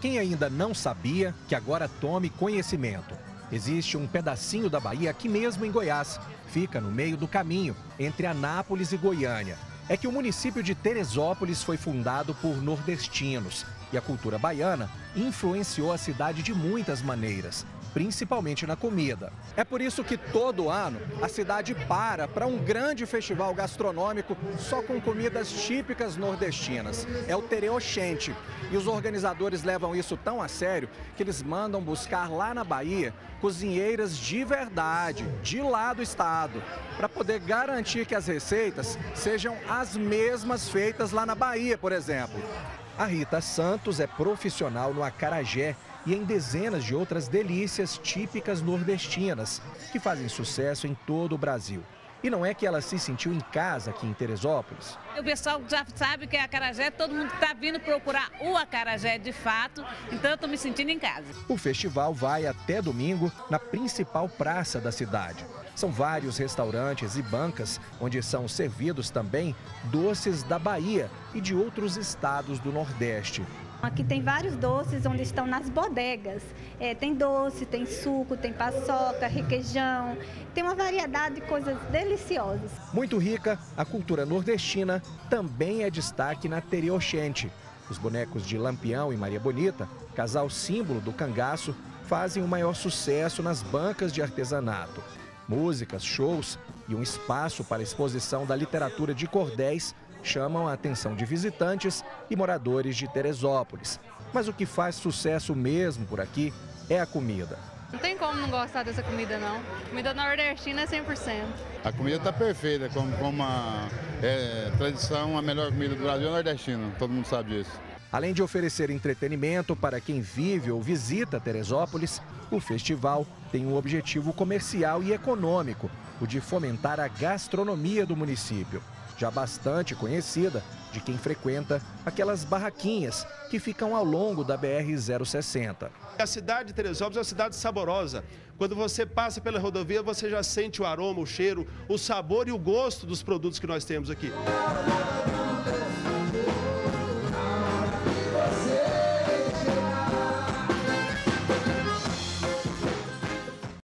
Quem ainda não sabia, que agora tome conhecimento. Existe um pedacinho da Bahia aqui mesmo em Goiás. Fica no meio do caminho, entre Anápolis e Goiânia. É que o município de Teresópolis foi fundado por nordestinos. E a cultura baiana influenciou a cidade de muitas maneiras principalmente na comida. É por isso que todo ano a cidade para para um grande festival gastronômico só com comidas típicas nordestinas. É o Tereoxente. E os organizadores levam isso tão a sério que eles mandam buscar lá na Bahia cozinheiras de verdade, de lá do estado, para poder garantir que as receitas sejam as mesmas feitas lá na Bahia, por exemplo. A Rita Santos é profissional no acarajé e em dezenas de outras delícias típicas nordestinas, que fazem sucesso em todo o Brasil. E não é que ela se sentiu em casa aqui em Teresópolis. O pessoal já sabe que é acarajé, todo mundo está vindo procurar o acarajé de fato, então eu estou me sentindo em casa. O festival vai até domingo na principal praça da cidade. São vários restaurantes e bancas onde são servidos também doces da Bahia e de outros estados do Nordeste. Aqui tem vários doces onde estão nas bodegas. É, tem doce, tem suco, tem paçoca, requeijão. Tem uma variedade de coisas deliciosas. Muito rica, a cultura nordestina também é destaque na Terioxente. Os bonecos de Lampião e Maria Bonita, casal símbolo do cangaço, fazem o maior sucesso nas bancas de artesanato. Músicas, shows e um espaço para exposição da literatura de cordéis chamam a atenção de visitantes e moradores de Teresópolis. Mas o que faz sucesso mesmo por aqui é a comida. Não tem como não gostar dessa comida, não. Comida nordestina é 100%. A comida está perfeita, como, como a é, tradição, a melhor comida do Brasil é nordestina, todo mundo sabe disso. Além de oferecer entretenimento para quem vive ou visita Teresópolis, o festival tem um objetivo comercial e econômico, o de fomentar a gastronomia do município já bastante conhecida de quem frequenta aquelas barraquinhas que ficam ao longo da BR-060. A cidade de Teresópolis é uma cidade saborosa. Quando você passa pela rodovia, você já sente o aroma, o cheiro, o sabor e o gosto dos produtos que nós temos aqui.